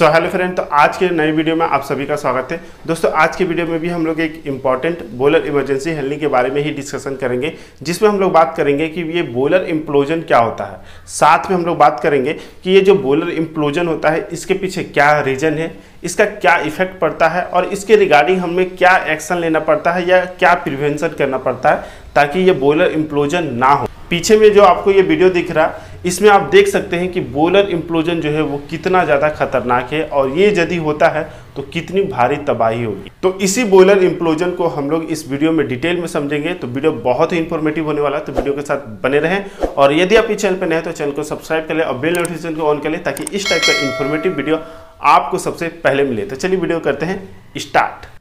So hello friend तो आज के नए वीडियो में आप सभी का स्वागत है। दोस्तों, आज के वीडियो में भी हम लोग एक इंपॉर्टेंट बोलर इमरजेंसी हेलनी के बारे में ही डिस्कशन करेंगे, जिसमें हम लोग बात करेंगे कि ये बोलर इम्प्लोजन क्या होता है। साथ में हम लोग बात करेंगे कि ये जो बोलर इम्प्लोजन होता है, इसके पीछे क्या रीजन है, इसका क्या इफ़ेक्ट पड़ता है और इसके रिगार्डिंग हमें क्या एक्शन लेना पड़ता है या क्या प्रिवेंशन करना पड़ता है, ताकि ये बोलर इम्प्लोजन ना हो। पीछे में जो आपको ये वीडियो दिख रहा है इसमें आप देख सकते हैं कि बोलर इम्प्लोजन जो है वो कितना ज़्यादा खतरनाक है और ये यदि होता है तो कितनी भारी तबाही होगी। तो इसी बोलर इम्प्लोजन को हम लोग इस वीडियो में डिटेल में समझेंगे। तो वीडियो बहुत ही इंफॉर्मेटिव होने वाला है तो वीडियो के साथ बने रहें और यदि आप इस चैनल पर नए तो चैनल को सब्सक्राइब कर लें और बेल नोटिफिकेशन को ऑन कर लें ताकि इस टाइप का इन्फॉर्मेटिव वीडियो आपको सबसे पहले मिले। तो चलिए वीडियो करते हैं स्टार्ट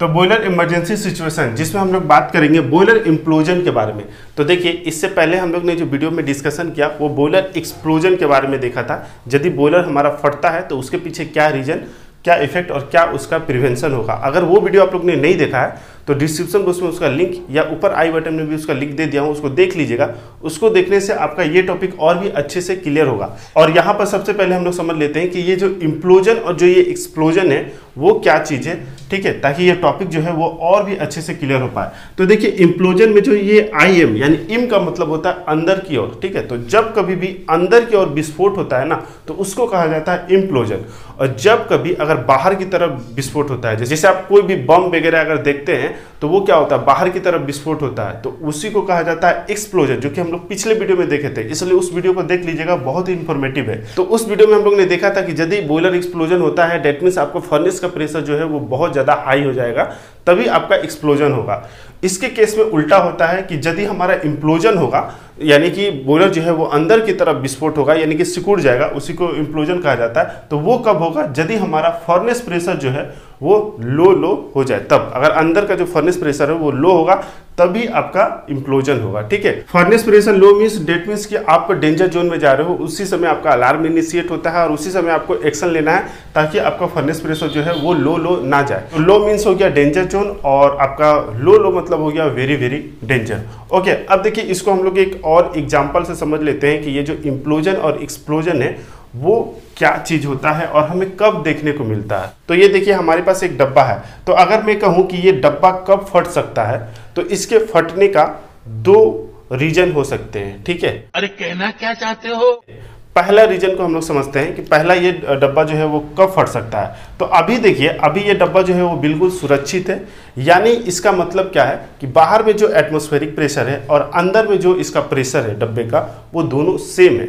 तो बॉयलर इमरजेंसी सिचुएशन जिसमें हम लोग बात करेंगे बॉयलर इम्प्लोजन के बारे में। तो देखिए, इससे पहले हम लोग ने जो वीडियो में डिस्कशन किया, वो बॉयलर एक्सप्लोजन के बारे में देखा था। यदि बॉयलर हमारा फटता है तो उसके पीछे क्या रीजन क्या इफ़ेक्ट और क्या उसका प्रिवेंशन होगा? अगर वो वीडियो आप लोग ने नहीं देखा है तो डिस्क्रिप्शन बॉक्स में उसका लिंक या ऊपर आई बटन में भी उसका लिंक दे दिया हूँ, उसको देख लीजिएगा। उसको देखने से आपका ये टॉपिक और भी अच्छे से क्लियर होगा। और यहाँ पर सबसे पहले हम लोग समझ लेते हैं कि ये जो इम्प्लोजन और जो ये एक्सप्लोजन है, वो क्या चीज़ है? ठीक है, ताकि ये टॉपिक जो है वो और भी अच्छे से क्लियर हो पाए। तो देखिए इम्प्लोजन में जो ये आई एम यानी इम का मतलब होता है अंदर की ओर, ठीक है? तो जब कभी भी अंदर की ओर विस्फोट होता है ना तो उसको कहा जाता है इम्प्लोजन और जब कभी अगर बाहर की तरफ़ विस्फोट होता है, जैसे आप कोई भी बम वगैरह अगर देखते हैं तो वो क्या होता है? बाहर की तरफ़ विस्फोट होता है। तो उसी को कहा जाता है एक्सप्लोजन जो कि हम लोग पिछले वीडियो में देखे थे। इसलिए उस वीडियो को देख लीजिएगा, बहुत ही इंफॉर्मेटिव है। तो उस वीडियो में हम लोग ने देखा था कि यदि बॉयलर एक्सप्लोजन होता है डेट मीन्स आपको फर्नेस का प्रेशर जो है वो बहुत ज़्यादा हाई हो जाएगा, तभी आपका एक्सप्लोजन होगा। इसके केस में उल्टा होता है कि यदि हमारा इम्प्लोजन होगा, यानी कि बॉयलर जो है वो अंदर की तरफ़ विस्फोट होगा, यानी कि सिकुड़ जाएगा, उसी को इम्प्लोजन कहा जाता है। तो वो कब होगा? यदि हमारा फर्नेस प्रेशर जो है वो लो लो हो जाए, तब। अगर अंदर का जो फर्नेस प्रेशर है, वो लो होगा, तभी आपका इम्प्लोजन होगा, ठीक है? Furnace pressure low means that means कि आप डेंजर जोन में जा रहे हो, उसी समय आपका अलार्म इनिशिएट होता है और उसी समय आपको एक्शन लेना है, ताकि आपका फर्नेस प्रेशर जो है, वो लो लो ना जाए। तो लो मीन्स हो गया डेंजर जोन और आपका लो लो मतलब हो गया वेरी वेरी डेंजर ओके अब देखिए, इसको हम लोग एक और एग्ज़ाम्पल से समझ लेते हैं कि ये जो इम्प्लोजन और एक्सप्लोजन है वो क्या चीज़ होता है और हमें कब देखने को मिलता है। तो ये देखिए हमारे पास एक डब्बा है। तो अगर मैं कहूँ कि ये डब्बा कब फट सकता है तो इसके फटने का दो रीजन हो सकते हैं। ठीक है? अरे कहना क्या चाहते हो? पहला रीजन को हम लोग समझते हैं कि पहला ये डब्बा जो है वो कब फट सकता है। तो अभी देखिए अभी ये डब्बा जो है वो बिल्कुल सुरक्षित है। यानी इसका मतलब क्या है कि बाहर में जो एटमॉस्फेरिक प्रेशर है और अंदर में जो इसका प्रेशर है डब्बे का वो दोनों सेम है।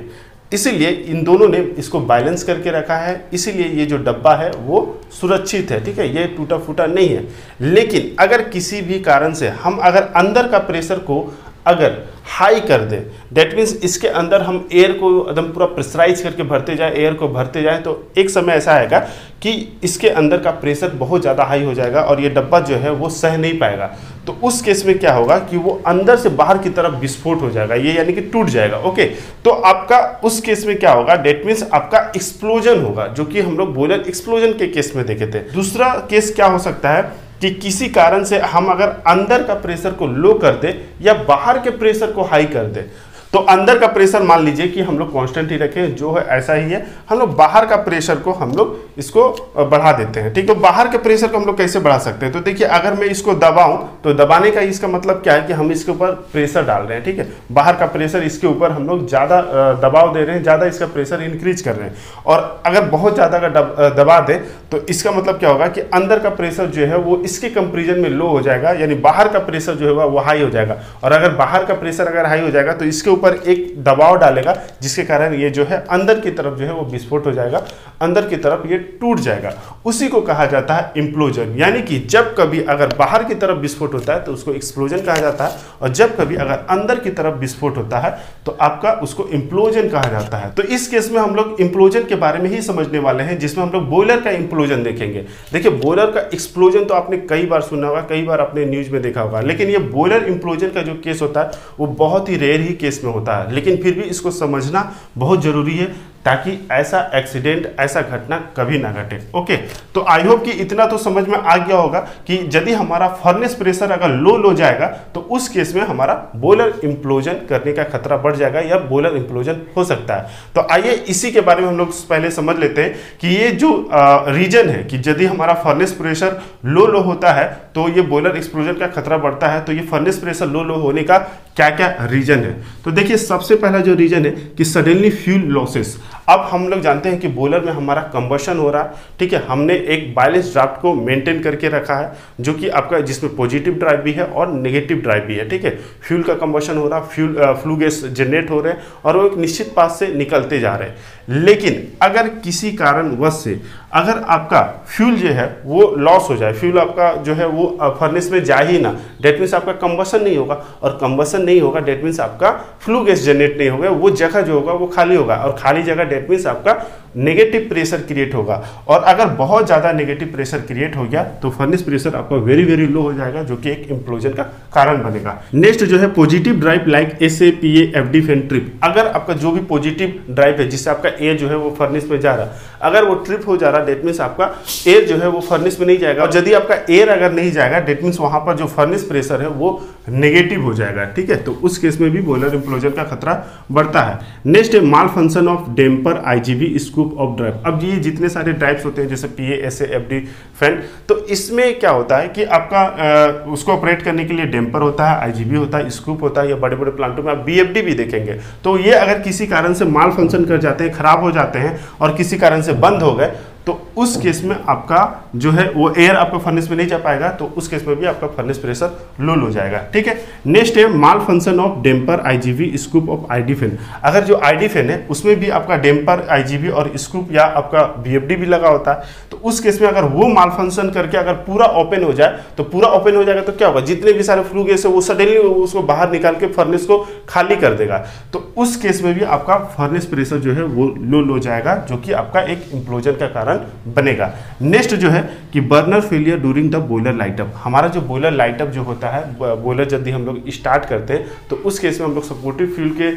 इसीलिए इन दोनों ने इसको बैलेंस करके रखा है। इसीलिए ये जो डब्बा है, वो सुरक्षित है, ठीक है? ये टूटा फूटा नहीं है। लेकिन अगर किसी भी कारण से हम अगर अंदर का प्रेशर को अगर हाई कर दे डेट मीन्स इसके अंदर हम एयर को एकदम पूरा प्रेशराइज करके भरते जाए एयर को भरते जाए तो एक समय ऐसा आएगा कि इसके अंदर का प्रेशर बहुत ज़्यादा हाई हो जाएगा और ये डब्बा जो है वो सह नहीं पाएगा। तो उस केस में क्या होगा कि वो अंदर से बाहर की तरफ़ विस्फोट हो जाएगा, ये यानी कि टूट जाएगा ओके तो आपका उस केस में क्या होगा डेट मीन्स आपका एक्सप्लोजन होगा, जो कि हम लोग बॉयलर एक्सप्लोजन के केस में देखे थे। दूसरा केस क्या हो सकता है? कि किसी कारण से हम अगर अंदर का प्रेशर को लो कर दे या बाहर के प्रेशर को हाई कर दे तो अंदर का प्रेशर मान लीजिए कि हम लोग कांस्टेंट ही रखें, जो है ऐसा ही है। हम लोग बाहर का प्रेशर को हम लोग इसको बढ़ा देते हैं, ठीक? तो बाहर के प्रेशर को हम लोग कैसे बढ़ा सकते हैं? तो देखिए, अगर मैं इसको दबाऊं तो दबाने का इसका मतलब क्या है कि हम इसके ऊपर प्रेशर डाल रहे हैं, ठीक है? बाहर का प्रेशर इसके ऊपर हम लोग ज़्यादा दबाव दे रहे हैं, ज़्यादा इसका प्रेशर इंक्रीज कर रहे हैं। और अगर बहुत ज़्यादा अगर दबा दे तो इसका मतलब क्या होगा कि अंदर का प्रेशर जो है वो इसके कंपेरिजन में लो हो जाएगा, यानी बाहर का प्रेशर जो है वो हाई हो जाएगा। और अगर बाहर का प्रेशर अगर हाई हो जाएगा तो इसके ऊपर एक दबाव डालेगा, जिसके कारण ये जो है अंदर की तरफ़ जो है वो विस्फोट हो जाएगा, अंदर की तरफ़ ये टूट जाएगा। उसी को कहा जाता है इम्प्लोजन यानी कि जब कभी अगर बाहर की तरफ़ विस्फोट होता है तो उसको एक्सप्लोजन कहा जाता है, और जब कभी अगर अंदर की तरफ़ विस्फोट होता है तो आपका उसको इम्प्लोजन कहा जाता है। तो इस केस में हम लोग इम्प्लोजन के बारे में ही समझने वाले हैं, जिसमें हम लोग बॉयलर का इम्प्लोजन देखेंगे। देखिए बॉयलर का एक्सप्लोजन तो आपने कई बार सुना होगा, कई बार आपने न्यूज़ में देखा होगा, लेकिन ये बॉयलर इम्प्लोजन का जो केस होता है, वो बहुत ही रेयर ही केस में होता है। लेकिन फिर भी इसको समझना बहुत ज़रूरी है। ताकि ऐसा एक्सीडेंट, ऐसा घटना कभी ना घटे। ओके? तो आई होप कि इतना तो समझ में आ गया होगा कि यदि हमारा फर्नेस प्रेशर अगर लो लो जाएगा तो उस केस में हमारा बोलर इंप्लोजन करने का खतरा बढ़ जाएगा या बोलर इंप्लोजन हो सकता है। तो आइए इसी के बारे में हम लोग पहले समझ लेते हैं कि ये जो रीजन है कि यदि हमारा फर्नेस प्रेशर लो लो होता है तो ये बोलर एक्सप्लोजन का खतरा बढ़ता है तो ये फर्नेस प्रेशर लो लो होने का क्या क्या रीजन है? तो देखिए, सबसे पहला जो रीजन है कि सडनली फ्यूल लॉसेस अब हम लोग जानते हैं कि बोलर में हमारा कंबर्शन हो रहा है, ठीक है? हमने एक बैलेंस ड्राफ्ट को मेंटेन करके रखा है, जो कि आपका जिसमें पॉजिटिव ड्राइव भी है और नेगेटिव ड्राइव भी है, ठीक है? फ्यूल का कंबर्शन हो रहा फ्यूल फ्लू गैस जनरेट हो रहे हैं और वो एक निश्चित पास से निकलते जा रहे हैं। लेकिन अगर किसी कारणवश से अगर आपका फ्यूल जो है वो लॉस हो जाए फ्यूल आपका जो है वो फर्नेस में जाए ही ना डेट मीन्स आपका कंबसन नहीं होगा। और कम्बसन नहीं होगा डेट मीन्स आपका फ्लू गैस जनरेट नहीं होगा, वो जगह जो होगा वो खाली होगा। और खाली जगह डेट मीन्स आपका नेगेटिव प्रेशर क्रिएट होगा। और अगर बहुत ज़्यादा नेगेटिव प्रेशर क्रिएट हो गया तो फर्नेस प्रेशर आपका वेरी वेरी लो हो जाएगा, जो कि एक इम्प्लोजन का कारण बनेगा। नेक्स्ट जो है positive drive like S A P F D fan trip अगर आपका जो भी पॉजिटिव ड्राइव है, जिससे आपका एयर जो है, वो फर्नेस में जा रहा अगर वो ट्रिप हो जा रहा डेट मीन्स आपका एयर जो है, वो फर्नेस में नहीं जाएगा। और यदि आपका एयर अगर नहीं जाएगा डेट मीन्स वहाँ पर जो फर्नेस प्रेशर है, वो नेगेटिव हो जाएगा, ठीक है? तो उस केस में भी बॉयलर इम्प्लोजन का खतरा बढ़ता है। नेक्स्ट है malfunction of damper IGB scoop of drive अब ये जितने सारे ड्राइव्स होते हैं जैसे P S F D fan तो इसमें क्या होता है कि आपका आ, उसको ऑपरेट करने के लिए डेम्पर होता है आईजीबी होता है स्कूप होता है या बड़े बड़े प्लांटों में आप बीएफडी भी देखेंगे। तो ये अगर किसी कारण से माल फ़ंक्शन कर जाते हैं खराब हो जाते हैं और किसी कारण से बंद हो गए तो उस केस में आपका जो है, वो एयर आपका फर्नेस में नहीं जा पाएगा तो उस केस में भी आपका फर्नेस प्रेशर लो लो जाएगा। ठीक है? नेक्स्ट है malfunction of damper IGB scoop of ID fan अगर जो आईडी फ़ैन है, उसमें भी आपका डेम्पर आईजीबी और स्कूप या आपका बीएफडी भी लगा होता है तो उस केस में अगर वो माल फ़ंक्शन करके अगर पूरा ओपन हो जाए तो पूरा ओपन हो जाएगा तो क्या होगा? जितने भी सारे फ्लू गैस है, वो सडनली उसको बाहर निकाल के फर्नेस को खाली कर देगा। तो उस केस में भी आपका फर्नेस प्रेशर जो है, वो लो लो जाएगा, जो कि आपका एक इम्प्लोजन का कारण कारण बनेगा। नेक्स्ट जो है कि burner failure during the boiler light up हमारा जो बॉयलर लाइटअप जो होता है बॉयलर यदि हम लोग स्टार्ट करते हैं तो उस केस में हम लोग सपोर्टिव फ्यूल के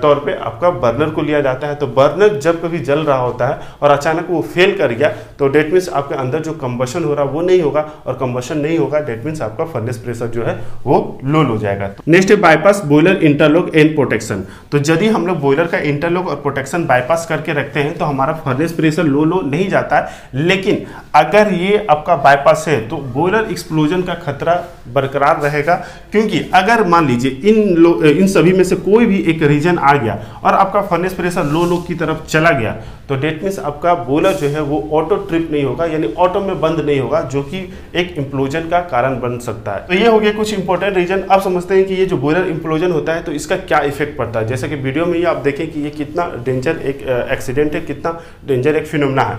तौर पे आपका बर्नर को लिया जाता है। तो बर्नर जब कभी जल रहा होता है और अचानक वो फेल कर गया तो डेट मीन्स आपके अंदर जो कंबशन हो रहा है वो नहीं होगा और कंबशन नहीं होगा डेट मीन्स आपका फर्नेस प्रेशर जो है, वो लो लो जाएगा। नेक्स्ट है bypass boiler interlock and protection तो यदि हम लोग बॉयलर का इंटरलॉक और प्रोटेक्शन बाईपास करके रखते हैं तो हमारा फर्नेस प्रेशर लो लो नहीं नहीं जाता है। लेकिन अगर ये आपका बाईपास है तो बॉयलर एक्सप्लोजन का खतरा बरकरार रहेगा। क्योंकि अगर मान लीजिए इन इन सभी में से कोई भी एक रीजन आ गया और आपका फर्नेस प्रेशर लो लो की तरफ़ चला गया तो डेट मीन्स आपका बोलर जो है वो ऑटो ट्रिप नहीं होगा, यानी ऑटो में बंद नहीं होगा, जो कि एक इम्प्लोजन का कारण बन सकता है। तो ये हो गया कुछ इंपॉर्टेंट रीजन आप समझते हैं कि ये जो बोलर इम्प्लोजन होता है तो इसका क्या इफ़ेक्ट पड़ता है? जैसे कि वीडियो में ये आप देखें कि ये कितना डेंजर एक एक्सीडेंट है, कितना डेंजर एक फिनमना है।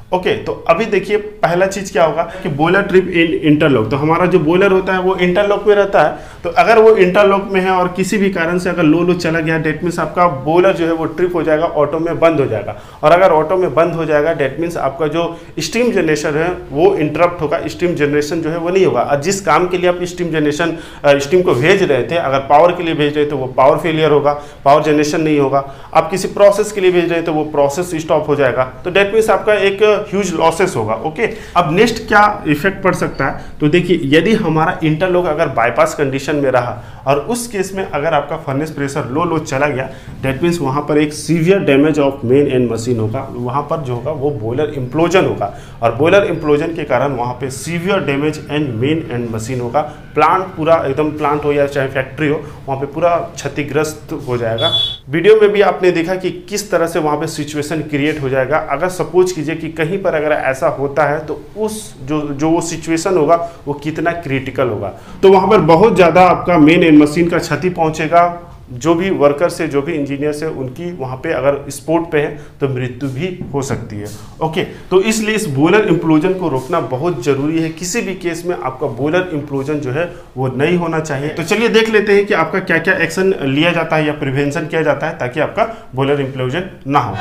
ओके okay, तो अभी देखिए पहला चीज़ क्या होगा कि बॉयलर ट्रिप इन इंटरलॉक तो हमारा जो बॉयलर होता है वो इंटरलॉक में रहता है। तो अगर वो इंटरलॉक में है और किसी भी कारण से अगर लो लो चला गया डेट मीन्स आपका बॉयलर जो है वो ट्रिप हो जाएगा ऑटो में बंद हो जाएगा। और अगर ऑटो में बंद हो जाएगा डेट मीन्स आपका जो स्टीम जनरेशन है वो इंटरप्ट होगा। स्टीम जनरेशन जो है वो नहीं होगा। और जिस काम के लिए आप स्टीम जनरेशन स्टीम को भेज रहे थे अगर पावर के लिए भेज रहे थे वो पावर फेलियर होगा। पावर जनरेशन नहीं होगा। आप किसी प्रोसेस के लिए भेज रहे हैं तो वो प्रोसेस स्टॉप हो जाएगा। तो डेट मीन्स आपका एक ह्यूज लॉसेस होगा ओके अब नेक्स्ट क्या इफ़ेक्ट पड़ सकता है? तो देखिए, यदि हमारा इंटरलॉक अगर बाईपास कंडीशन में रहा और उस केस में अगर आपका फर्नेस प्रेशर लो लो चला गया डेट मीन्स वहाँ पर एक severe damage of men and machine होगा। वहाँ पर जो होगा, वो बॉयलर इम्प्लोजन होगा और बॉयलर इम्प्लोजन के कारण वहाँ पे severe damage and men and machine होगा। प्लांट पूरा एकदम प्लांट हो या चाहे फैक्ट्री हो, वहाँ पे पूरा क्षतिग्रस्त हो जाएगा। वीडियो में भी आपने देखा कि किस तरह से वहाँ पे सिचुएशन क्रिएट हो जाएगा। अगर सपोज़ कीजिए कि कहीं पर अगर ऐसा होता है तो उस जो जो वो सिचुएशन होगा, वो कितना क्रिटिकल होगा। तो वहाँ पर बहुत ज़्यादा आपका मेन एंड मशीन का क्षति पहुंचेगा। जो भी वर्कर्स है जो भी इंजीनियर्स है उनकी वहाँ पे अगर स्पोर्ट पे है तो मृत्यु भी हो सकती है। ओके तो इसलिए इस बोलर इम्प्लोजन को रोकना बहुत ज़रूरी है। किसी भी केस में आपका बोलर इम्प्लोजन जो है वो नहीं होना चाहिए। तो चलिए देख लेते हैं कि आपका क्या क्या एक्शन लिया जाता है या प्रिवेंशन किया जाता है ताकि आपका बोलर इम्प्लोजन ना हो।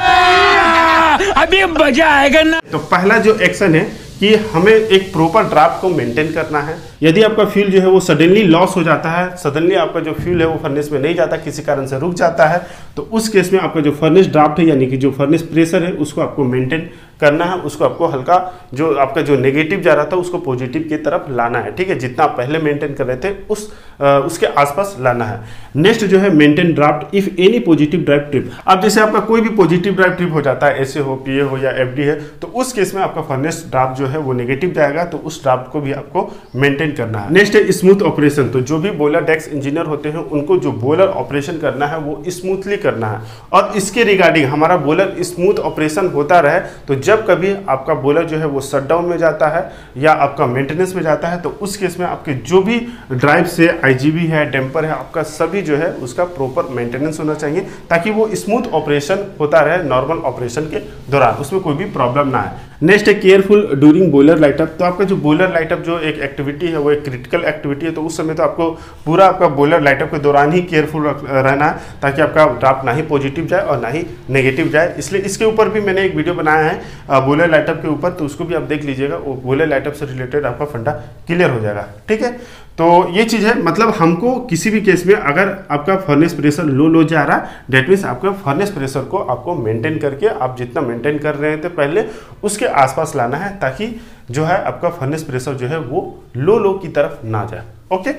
अभी मज़ा आएगा ना। तो पहला जो एक्शन है कि हमें एक प्रॉपर ड्राफ्ट को मेंटेन करना है। यदि आपका फ्यूल जो है वो सडनली लॉस हो जाता है सडनली आपका जो फ्यूल है वो फर्नेस में नहीं जाता, किसी कारण से रुक जाता है तो उस केस में आपका जो फर्नेस ड्राफ्ट है, यानी कि जो फर्नेस प्रेशर है, उसको आपको मेंटेन करना है उसको आपको हल्का जो आपका जो नेगेटिव जा रहा था उसको पॉजिटिव की तरफ़ लाना है ठीक है? जितना आप पहले मेंटेन कर रहे थे उस आ, उसके आसपास लाना है। नेक्स्ट जो है maintain draft if any positive drive trip अब जैसे आपका कोई भी पॉजिटिव ड्राइव ट्रिप हो जाता है ऐसे हो पीए हो या एफडी है तो उस केस में आपका फर्नेस ड्राफ्ट जो है वो नेगेटिव जाएगा तो उस ड्राफ्ट को भी आपको मेंटेन करना है। नेक्स्ट है स्मूथ ऑपरेशन तो जो भी बोलर डेस्क इंजीनियर होते हैं उनको जो बोलर ऑपरेशन करना है वो स्मूथली करना है। और इसके रिगार्डिंग हमारा बोलर स्मूथ ऑपरेशन होता रहे तो जब कभी आपका बोलर जो है वो शट डाउन में जाता है या आपका मेंटेनेंस में जाता है तो उस केस में आपके जो भी ड्राइव से आईजीबी है टेम्पर है, आपका सभी जो है उसका प्रॉपर मेंटेनेंस होना चाहिए ताकि वो स्मूथ ऑपरेशन होता रहे नॉर्मल ऑपरेशन के दौरान, उसमें कोई भी प्रॉब्लम ना आए। नेक्स्ट है केयरफुल ड्यूरिंग बॉयलर लाइटअप तो आपका जो बॉयलर लाइटअप जो एक एक्टिविटी है, वो एक क्रिटिकल एक्टिविटी है तो उस समय तो आपको पूरा आपका बॉयलर लाइटअप के दौरान ही केयरफुल रहना है, ताकि आपका ड्राफ्ट ना ही पॉजिटिव जाए और ना ही नेगेटिव जाए। इसलिए इसके ऊपर भी मैंने एक वीडियो बनाया है बॉयलर लाइटअप के ऊपर तो उसको भी आप देख लीजिएगा बॉयलर लाइटअप से रिलेटेड आपका फंडा क्लियर हो जाएगा, ठीक है? तो ये चीज़ है मतलब हमको किसी भी केस में अगर आपका फर्नेस प्रेशर लो लो जा रहा डेट मीन्स आपके फर्नेस प्रेशर को आपको मेंटेन करके, आप जितना मेंटेन कर रहे थे पहले, उसके आसपास लाना है, ताकि जो है आपका फर्नेस प्रेशर जो है वो लो लो की तरफ़ ना जाए ओके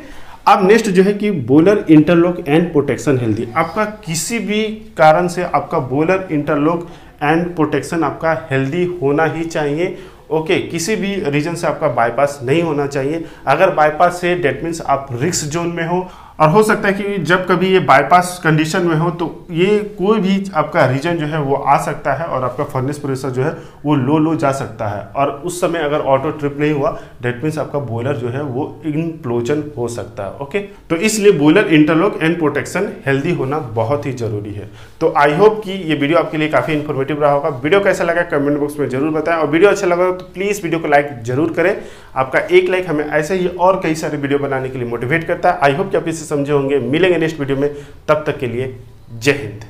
अब नेक्स्ट जो है कि boiler interlock and protection healthy आपका किसी भी कारण से आपका बोलर इंटरलॉक एंड प्रोटेक्शन आपका हेल्दी होना ही चाहिए। ओके okay, किसी भी रीजन से आपका बाईपास नहीं होना चाहिए। अगर बाईपास से डेट मीन्स आप रिक्स जोन में हो और हो सकता है कि जब कभी ये बाईपास कंडीशन में हो तो ये कोई भी आपका रीजन जो है वो आ सकता है और आपका फर्नेस प्रेशर जो है वो लो लो जा सकता है। और उस समय अगर ऑटो ट्रिप नहीं हुआ डेट मीन्स आपका बॉयलर जो है वो इनप्लोजन हो सकता है ओके तो इसलिए boiler interlock and protection healthy होना बहुत ही ज़रूरी है। तो आई होप कि ये वीडियो आपके लिए काफ़ी इन्फॉर्मेटिव रहा होगा। वीडियो कैसा लगा कमेंट बॉक्स में ज़रूर बताएँ। और वीडियो अच्छा लगा तो प्लीज़ वीडियो को लाइक ज़रूर करें। आपका एक लाइक हमें ऐसे ही और कई सारे वीडियो बनाने के लिए मोटिवेट करता है। आई होप कि आप इसे समझे होंगे। मिलेंगे नेक्स्ट वीडियो में। तब तक के लिए जय हिंद।